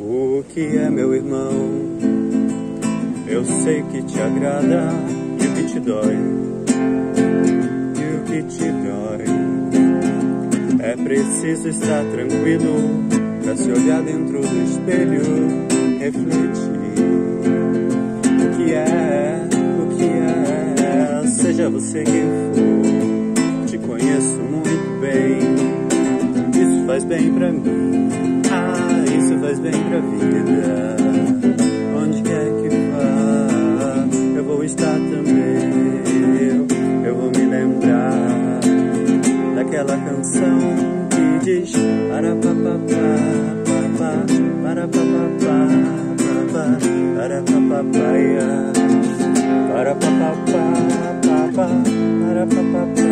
O que é meu irmão? Eu sei que te agrada e o que te dói. E o que te dói. É preciso estar tranquilo pra se olhar dentro do espelho, refletir. O que é, o que é, seja você quem for, te conheço muito bem. Isso faz bem pra mim, ah, isso faz bem está também eu. Eu vou me lembrar daquela canção que diz Arapapapá, Arapapapá, Arapapapá, Arapapapá, Arapapapá, Arapapapá.